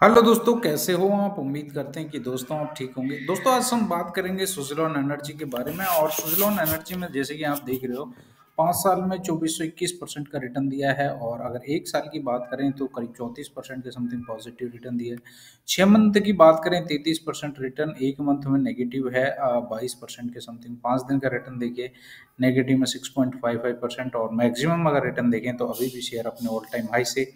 Hello दोस्तों, कैसे हो आप? उम्मीद करते हैं कि दोस्तों आप ठीक होंगे। दोस्तों, आज हम बात करेंगे सुजलॉन एनर्जी के बारे में और सुजलॉन एनर्जी में जैसे कि आप देख रहे हो, पाँच साल में चौबीस सौ इक्कीस परसेंट का रिटर्न दिया है और अगर एक साल की बात करें तो करीब चौंतीस परसेंट के समथिंग पॉजिटिव रिटर्न दिया है। छः मंथ की बात करें, तैंतीस परसेंट रिटर्न एक मंथ में नेगेटिव है बाईस परसेंट के समथिंग, पाँच दिन का रिटर्न देखिए, नेगेटिव में six point five five percent और मैक्सिमम अगर रिटर्न देखें तो अभी भी शेयर अपने ऑल टाइम हाई से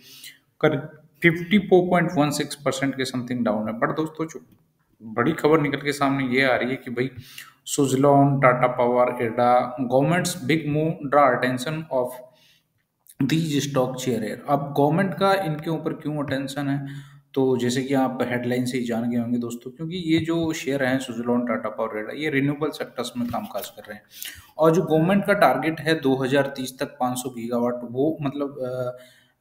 कर fifty four point one six percent के समथिंग डाउन है। बट दोस्तों, जो बड़ी खबर निकल के सामने ये आ रही है कि भाई सुजलॉन टाटा पावर, एडा government's big move draw attention of these stock share अब गवर्नमेंट का इनके ऊपर क्यों अटेंशन है? तो जैसे कि आप हेडलाइन से ही जान गए होंगे दोस्तों, क्योंकि ये जो शेयर हैं सुजलॉन टाटा पावर रेडा ये रिन्यूएबल सेक्टर्स में कामकाज कर रहे हैं। और जो गवर्नमेंट का टारगेट है 2030 तक 500 गीगावाट वो मतलब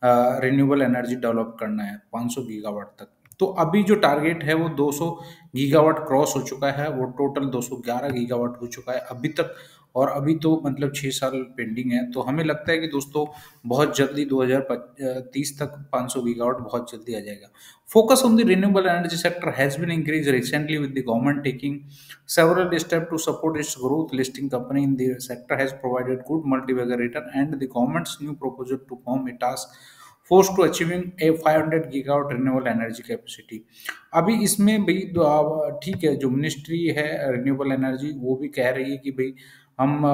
रिन्यूएबल एनर्जी डेवलप करना है 500 गीगावाट तक। तो अभी जो टारगेट है वो 200 गीगावाट क्रॉस हो चुका है, वो टोटल 211 गीगावाट हो चुका है। अभी तक और अभी तो मतलब छः साल पेंडिंग है तो हमें लगता है कि दोस्तों बहुत जल्दी 2030 तक 500 गीगावाट बहुत जल्दी आ जाएगा। Focus on the renewable energy sector has been increase recently with the government taking steps to support its growth. Listing company in the sector has provided good multi-bagger return and the government's new proposal to form a task force to achieving a 500 gigawatt renewable energy capacity अभी इसमें भाई ठीक है, जो ministry है renewable energy वो भी कह रही है कि भाई हम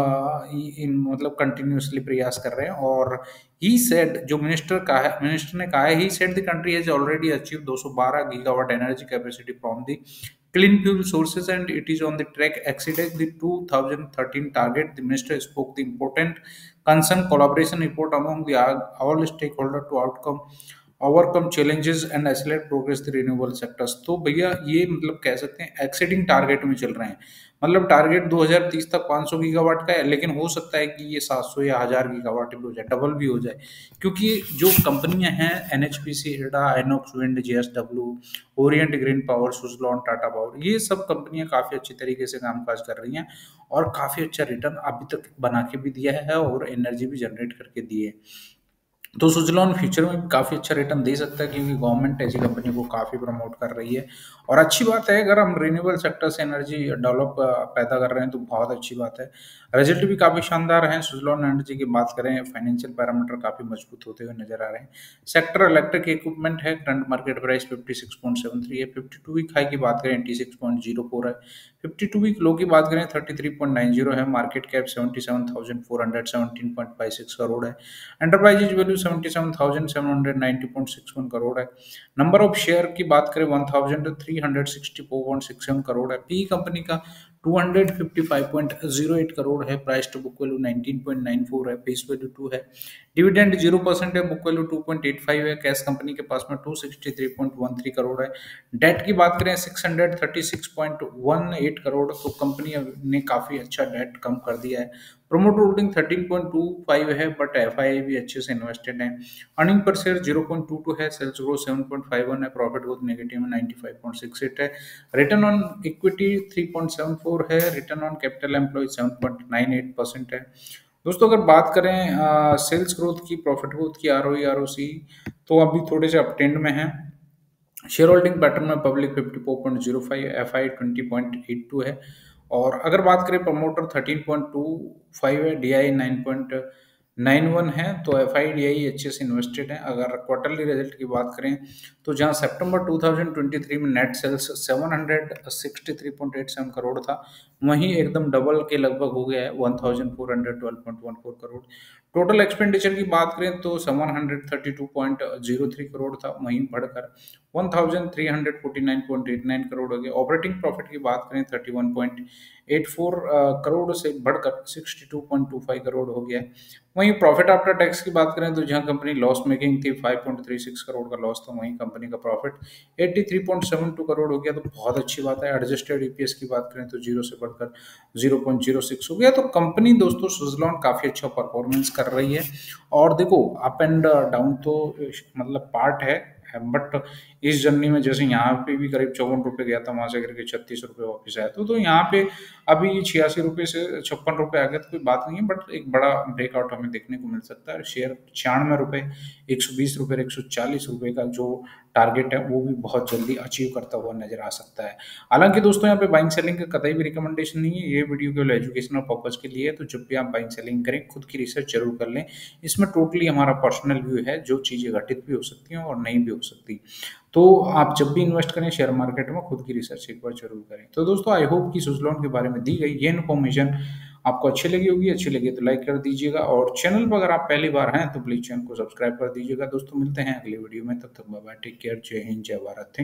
इन मतलब कंटिन्यूसली प्रयास कर रहे हैं। और ही सेट जो मिनिस्टर का है मिनिस्टर ने कहा है he said the country has already achieve 212 gigawatt energy capacity from the clean fuel sources and it is on the track exceeded the 2013 target the minister spoke the important concern collaboration report among the stakeholder to outcome overcome challenges and accelerate progress the renewable sectors तो भैया ये मतलब कह सकते हैं exceeding target में चल रहे हैं। मतलब टारगेट 2030 तक 500 गीगावाट का है, लेकिन हो सकता है कि ये 700 या हज़ार गीगावाट भी हो जाए डबल भी हो जाए। क्योंकि जो कंपनियाँ हैं एन एच पी सी एडा Inox wind J S W orient green power Suzlon Tata power ये सब कंपनियाँ काफ़ी अच्छी तरीके से कामकाज कर रही हैं और काफ़ी अच्छा रिटर्न अभी तक बना के भी दिया है और एनर्जी भी जनरेट करके दिए तो सुजलॉन फ्यूचर में काफ़ी अच्छा रिटर्न दे सकता है क्योंकि गवर्नमेंट ऐसी कंपनी को काफ़ी प्रमोट कर रही है। और अच्छी बात है, अगर हम रिन्यूएबल सेक्टर से एनर्जी डेवलप पैदा कर रहे हैं तो बहुत अच्छी बात है। रिज़ल्ट भी काफ़ी शानदार हैं। सुजलॉन एनर्जी की बात करें फाइनेंशियल पैरामीटर काफ़ी मज़बूत होते हुए नज़र आ रहे हैं। सेक्टर इलेक्ट्रिक इक्विपमेंट है current market price fifty six point seven three है। फिफ्टी टू वीक हाई की बात करें eighty six point zero four है। फिफ्टी टू वीक लो की बात करें thirty three point nine zero है। Market cap seventy seven thousand four hundred seventeen point five six crore है। Enterprises value seventy seven thousand seven hundred ninety point six one crore है। Number of share की बात करें one thousand three hundred sixty four point six seven crore है। P company का 255.08 करोड़ है। Price to book value 19.94 है। Face value 2 है। Dividend 0 percent है। बुक वैल्यू 2.85 है। कैश कंपनी के पास में 263.13 करोड़ है। डेट की बात करें 636.18 करोड़ तो कंपनी ने काफ़ी अच्छा डेट कम कर दिया है। प्रोमोटर होल्डिंग 13.25 है बट एफ़ भी अच्छे से इन्वेस्टेड है। अर्निंग पर शेयर 0.22 है सेल्स ग्रोथ 7.51 है प्रॉफिट ग्रोथ नेगेटिव में 95.68 है। रिटर्न ऑन इक्विटी 3.74 है return on capital employ 7.98 percent है। दोस्तों, अगर बात करें सेल्स ग्रोथ की प्रॉफिट ग्रोथ की R O R O C तो अभी थोड़े से अपटेंड में है। शेयर होल्डिंग पैटर्न में पब्लिक 54.05 एफ़ आई ट्वेंटी है। और अगर बात करें प्रमोटर 13.25 है डी आई नाइन है तो एफ़ आई डी आई अच्छे से इन्वेस्टेड है। अगर क्वार्टरली रिज़ल्ट की बात करें तो जहाँ सितंबर 2023 में नेट सेल्स 763.87 करोड़ था, वहीं एकदम डबल के लगभग हो गया है 1412.14 करोड़ टोटल एक्सपेंडिचर की बात करें तो 732.03 करोड़ था, वहीं बढ़कर 1349.89 करोड़ हो गया। ऑपरेटिंग प्रॉफिट की बात करें 31.84 करोड़ से बढ़कर 62.25 करोड़ हो गया। वहीं प्रॉफिट आफ्टर टैक्स की बात करें तो जहाँ कंपनी लॉस मेकिंग थी 5.36 करोड़ का लॉस था, वहीं कंपनी का प्रॉफिट 83.72 करोड़ हो गया। तो बहुत अच्छी बात है। एडजस्टेड ईपीएस की बात करें तो ज़ीरो से बढ़कर 0.06 हो गया। तो कंपनी दोस्तों स्विट्जरलैंड काफ़ी अच्छा परफॉर्मेंस कर रही है। और देखो अप एंड डाउन तो मतलब पार्ट है। बट इस जर्नी में जैसे यहाँ पे भी करीब चौवन रुपये गया था वहाँ से करके छत्तीस रुपये वापिस आया तो, तो यहाँ पे अभी ये छियासी रुपये से छप्पन रुपये आ गया तो कोई बात नहीं है बट एक बड़ा ब्रेकआउट हमें देखने को मिल सकता है। शेयर छियानवे रुपये एक सौ बीस रुपये एक सौ चालीस रुपये का जो टारगेट है, वो भी बहुत जल्दी अचीव करता हुआ नज़र आ सकता है। हालाँकि दोस्तों, यहाँ पे बाइंग सेलिंग का कतई भी रिकमेंडेशन नहीं है, ये वीडियो केवल एजुकेशनल पर्पज के लिए है तो जब भी आप बाइंग सेलिंग करें, खुद की रिसर्च ज़रूर कर लें। इसमें टोटली हमारा पर्सनल व्यू है, जो चीज़ें घटित भी हो सकती हैं और नहीं भी हो सकती। तो आप जब भी इन्वेस्ट करें शेयर मार्केट में खुद की रिसर्च एक बार ज़रूर करें। तो दोस्तों आई होप कि सुजलॉन के बारे में दी गई ये इन्फॉर्मेशन आपको अच्छी लगी होगी। अच्छी लगी तो लाइक कर दीजिएगा और चैनल पर अगर आप पहली बार हैं तो प्लीज़ चैनल को सब्सक्राइब कर दीजिएगा। दोस्तों, मिलते हैं अगले वीडियो में। तब तक बाय टेक केयर जय हिंद, जय भारत। थैंक